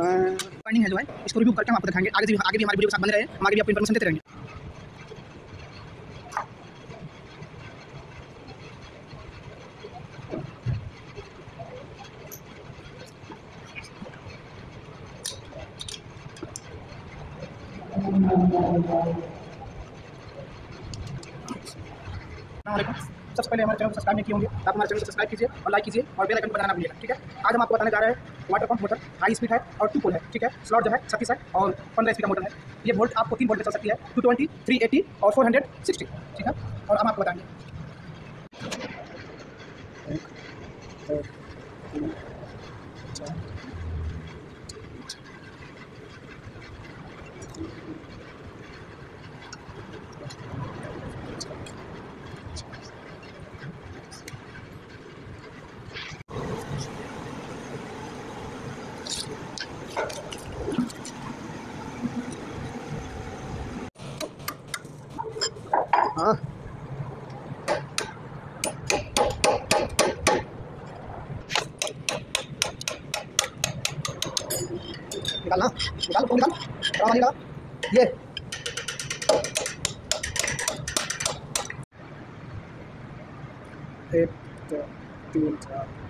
Earning है जो है, इसको रिव्यू करके हम आपको दिखाएँगे। आगे भी आगे भी हमारे वीडियो के साथ बने रहे हम आगे भी आपको इन्फॉर्मेशन देते रहेंगे। सबसे पहले हमारे चैनल को सब्सक्राइब नहीं किए होंगे आप हमारे चैनल सब्सक्राइब कीजिए और लाइक कीजिए और बेल आइकन बनाना भूलिएगा, ठीक है? आज हम आपको बताने जा रहे हैं water pump motor high speed है और टू पोल है, ठीक है? स्लॉट जो है छत्तीस है और पंद्रह स्पीड का मोटर है। ये वोल्ट आपको तीन वोल्ट चल सकती है टू ट्वेंटी थ्री एटी और फोर हंड्रेड सिक्सटी ठीक है? और हम आपको बताएँगे। हाँ। निकालना निकाल फ़ोन निकाल। बड़ा वाली ये। एक दो तीन चार।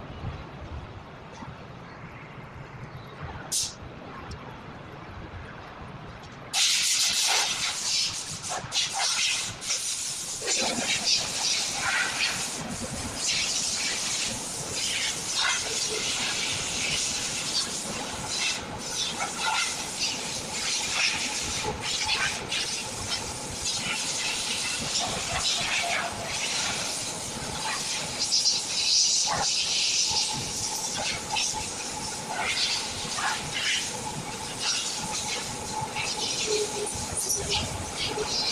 Thank you.